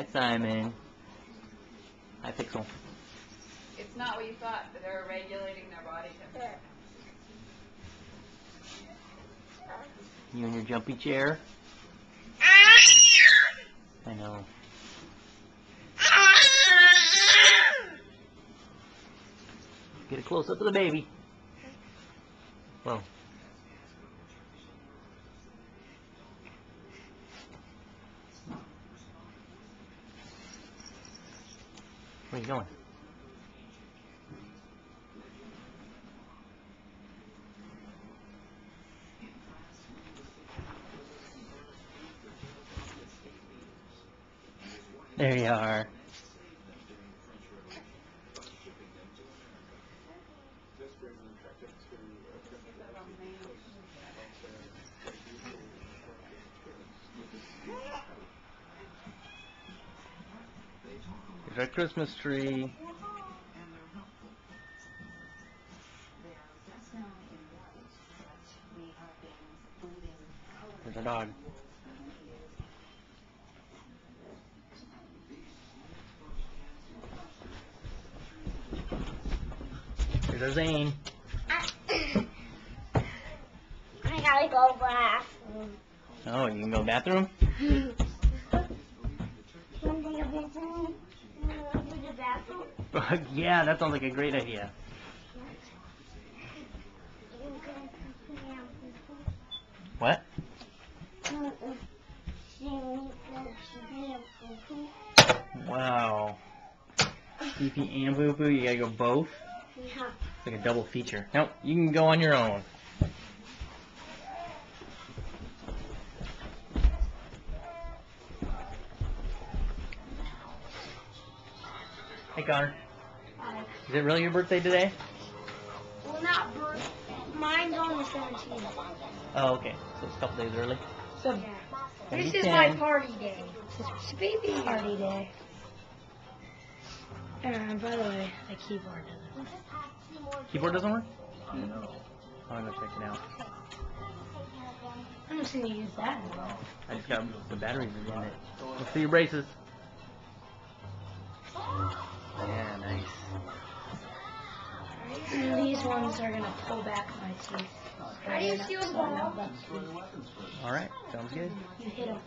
Hi, Simon. Hi, Pixel. It's not what you thought, but they're regulating their body temperature. You in your jumpy chair? I know. Get a close up of the baby. Whoa. Are you going? There you are. Here's our Christmas tree. There's our dog. Here's our Zane. I gotta go bathroom. Oh, you can go bathroom? go to the bathroom? yeah, that sounds like a great idea. What? Wow. Pee and Boo Boo, you gotta go both? It's like a double feature. Nope, you can go on your own. Hey Connor, is it really your birthday today? Well, not birth. Mine's on the 17th. Oh, okay. So it's a couple days early. So, Maybe this is my party day. It's baby party day. And uh, by the way, the keyboard doesn't. Keyboard doesn't work? No. I'm gonna check it out. I'm just gonna use that. one. I just got the batteries in it. Let's see your braces. these ones are gonna pull back my teeth. How do you steal the ball? All right, sounds good. You hit them.